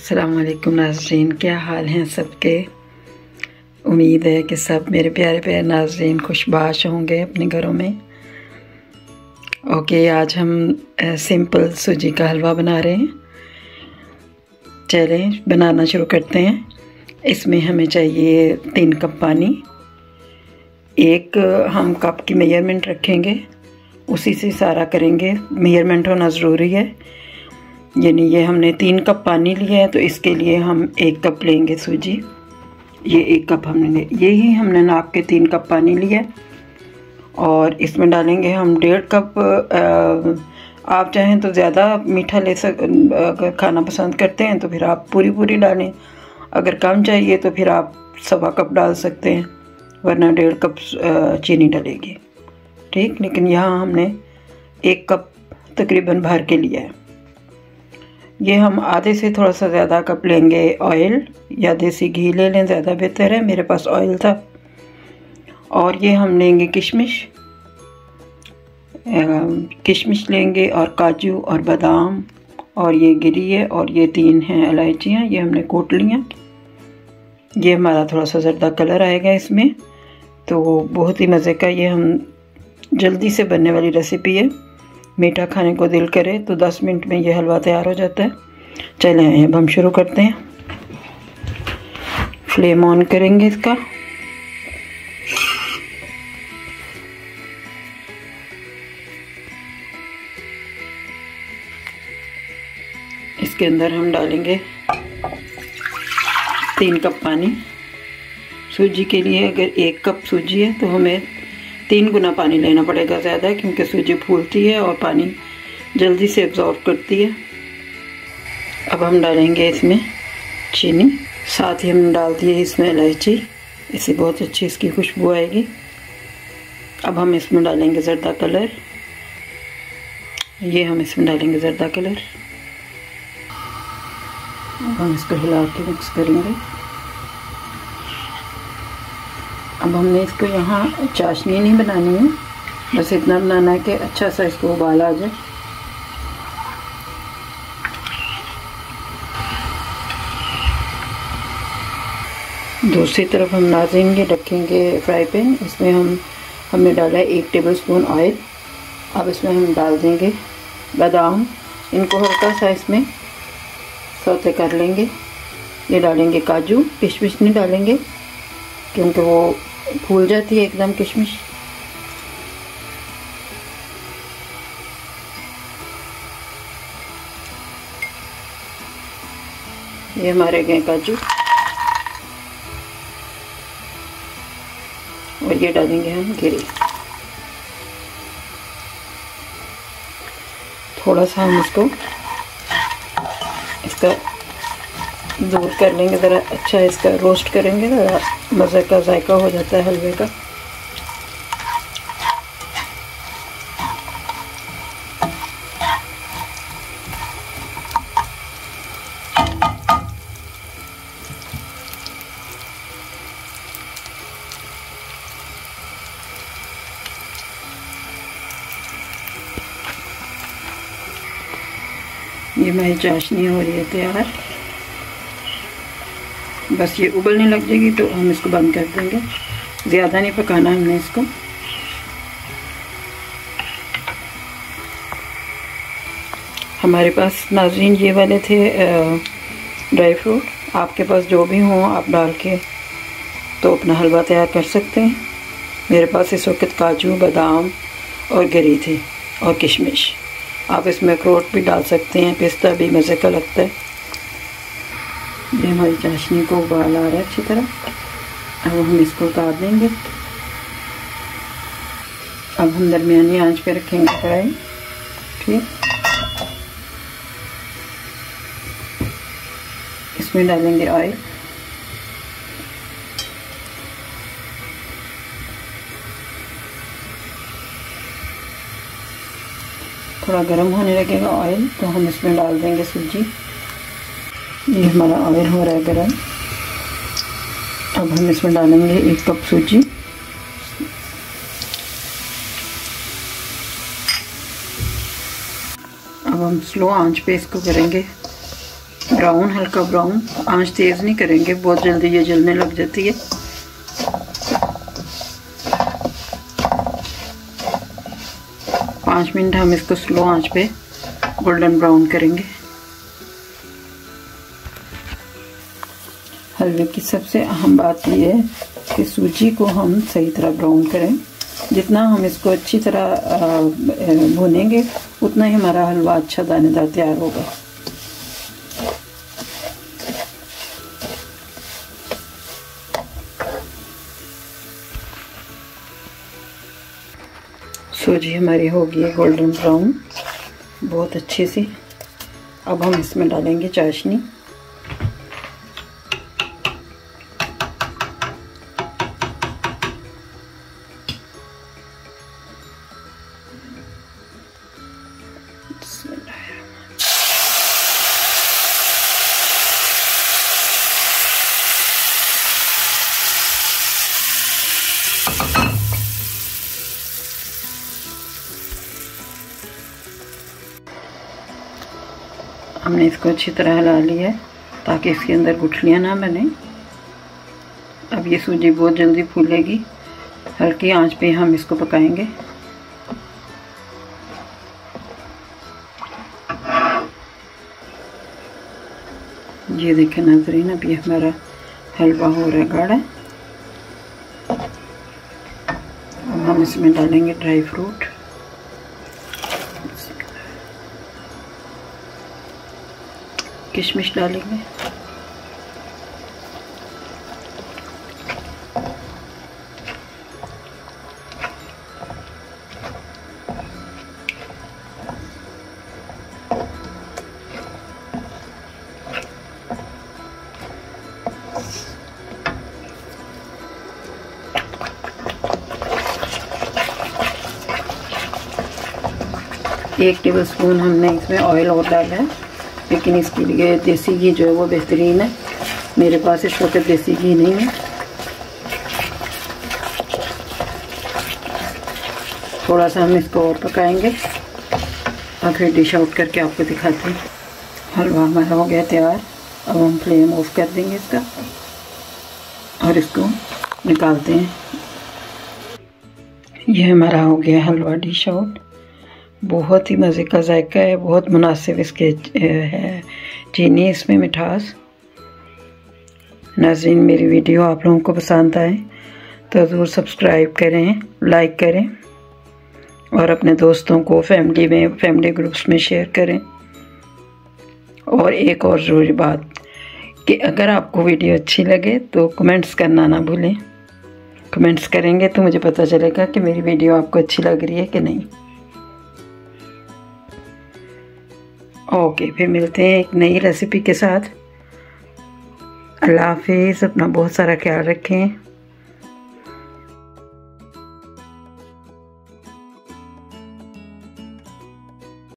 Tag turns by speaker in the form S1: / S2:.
S1: अस्सलाम वालेकुम नाजरीन क्या हाल हैं सबके? उम्मीद है कि सब मेरे प्यारे प्यारे नाजरीन खुशबाश होंगे अपने घरों में। ओके आज हम सिंपल सूजी का हलवा बना रहे हैं। चलें, बनाना शुरू करते हैं। इसमें हमें चाहिए तीन कप पानी। एक, हम कप की मेज़रमेंट रखेंगे। उसी से सारा करेंगे। मेज़रमेंट होना ज़रूरी है। यानी ये हमने तीन कप पानी लिया है तो इसके लिए हम एक कप लेंगे सूजी। ये एक कप हमने यही हमने नाप के तीन कप पानी लिया और इसमें डालेंगे हम डेढ़ कप आ, आप चाहें तो ज़्यादा मीठा ले सक अगर खाना पसंद करते हैं तो फिर आप पूरी पूरी डालें। अगर कम चाहिए तो फिर आप सवा कप डाल सकते हैं वरना डेढ़ कप चीनी डलेगी। ठीक लेकिन यहाँ हमने एक कप तकरीबन भर के लिया है। ये हम आधे से थोड़ा सा ज़्यादा कप लेंगे ऑयल या देसी घी ले लें, ज़्यादा बेहतर है। मेरे पास ऑयल था। और ये हम लेंगे किशमिश। किशमिश लेंगे और काजू और बादाम। और ये गिरी है और ये तीन हैं इलायचियाँ। ये हमने कोट लिया। ये हमारा थोड़ा सा ज़रदा कलर आएगा इसमें। तो बहुत ही मज़े का ये हम जल्दी से बनने वाली रेसिपी है। मीठा खाने को दिल करे तो 10 मिनट में ये हलवा तैयार हो जाता है। चले, अब हम शुरू करते हैं। फ्लेम ऑन करेंगे इसका। इसके अंदर हम डालेंगे तीन कप पानी। सूजी के लिए अगर एक कप सूजी है तो हमें तीन गुना पानी लेना पड़ेगा ज़्यादा, क्योंकि सूजी फूलती है और पानी जल्दी से एब्जॉर्ब करती है। अब हम डालेंगे इसमें चीनी, साथ ही हम डाल दिए इसमें इलायची। इससे बहुत अच्छी इसकी खुशबू आएगी। अब हम इसमें डालेंगे ज़रदा कलर। ये हम इसमें डालेंगे ज़रदा कलर। अब हम इसको हिला के मिक्स करेंगे। अब हमने इसको यहाँ चाशनी नहीं बनानी है। बस इतना बनाना है कि अच्छा सा इसको उबाल आ जाए। दूसरी तरफ़ हम नाजेंगे रखेंगे फ्राई पैन। इसमें हम, हमने डाला है एक टेबल स्पून ऑयल अब इसमें हम डाल देंगे बादाम। इनको हल्का सा इसमें सौते कर लेंगे। ये डालेंगे काजू। किशमिश नहीं डालेंगे, क्योंकि वो फूल जाती है एकदम किशमिश। ये हमारे गए काजू। और ये डालेंगे हम गिरी। थोड़ा सा हम इसको, इसका दूर कर लेंगे, ज़रा अच्छा इसका रोस्ट करेंगे, ज़रा मज़े का जायका हो जाता है हलवे का। ये मेरी चाशनी हो रही है तैयार। बस ये उबलने लग जाएगी तो हम इसको बंद कर देंगे। ज़्यादा नहीं पकाना हमने इसको। हमारे पास नाजरीन ये वाले थे ड्राई फ्रूट। आपके पास जो भी हों, आप डाल के तो अपना हलवा तैयार कर सकते हैं। मेरे पास इस वक्त काजू, बादाम और गरी थी और किशमिश। आप इसमें अखरोट भी डाल सकते हैं, पिस्ता भी मज़े का लगता है। ये हमारी चाशनी को उबाल आ रहा है अच्छी तरह। अब हम इसको उतार देंगे। अब हम दरमियानी आँच पे रखेंगे कढ़ाई। ठीक। इसमें डालेंगे ऑयल। थोड़ा गर्म होने लगेगा ऑयल तो हम इसमें डाल देंगे सूजी। ये हमारा ऑयल हो रहा है गर्म अब हम इसमें डालेंगे एक कप सूजी। अब हम स्लो आँच पे इसको करेंगे। ब्राउन, हल्का ब्राउन। आँच तेज़ नहीं करेंगे, बहुत जल्दी ये जलने लग जाती है। पाँच मिनट हम इसको स्लो आँच पे गोल्डन ब्राउन करेंगे। हलवे की सबसे अहम बात यह है कि सूजी को हम सही तरह ब्राउन करें। जितना हम इसको अच्छी तरह भुनेंगे, उतना ही हमारा हलवा अच्छा दानेदार तैयार होगा। सूजी हमारी होगी गोल्डन ब्राउन बहुत अच्छी सी। अब हम इसमें डालेंगे चाशनी। हमने इसको अच्छी तरह हिला लिया है, ताकि इसके अंदर गुठलियाँ ना बने। अब ये सूजी बहुत जल्दी फूलेगी। हल्की आँच पे हम इसको पकाएँगे। ये देखें नाजरीन ये हमारा हलवा हो रहा है, गाढ़ा। अब हम इसमें डालेंगे ड्राई फ्रूट। किशमिश डालेंगे। एक टेबल स्पून हमने इसमें ऑयल और डाला है। लेकिन इसके लिए देसी घी जो है वो बेहतरीन है। मेरे पास इस वक्त देसी घी नहीं है। थोड़ा सा हम इसको और पकाएँगे। और फिर डिश आउट करके आपको दिखाते हैं। हलवा हमारा हो गया तैयार। अब हम फ्लेम ऑफ़ कर देंगे इसका। और इसको निकालते हैं। यह हमारा हो गया हलवा डिश आउट बहुत ही मज़े का जायका है, बहुत मुनासिब इसके है। चीनी इसमें मिठास। नाजीन मेरी वीडियो आप लोगों को पसंद आए तो ज़रूर सब्सक्राइब करें, लाइक करें और अपने दोस्तों को फैमिली में, फैमिली ग्रुप्स में शेयर करें। और एक और ज़रूरी बात कि अगर आपको वीडियो अच्छी लगे तो कमेंट्स करना ना भूलें। कमेंट्स करेंगे तो मुझे पता चलेगा कि मेरी वीडियो आपको अच्छी लग रही है कि नहीं। ओके, फिर मिलते हैं एक नई रेसिपी के साथ। अल्लाह हाफिज़, अपना बहुत सारा ख्याल रखें।